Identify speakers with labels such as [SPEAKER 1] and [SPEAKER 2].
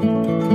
[SPEAKER 1] Bye.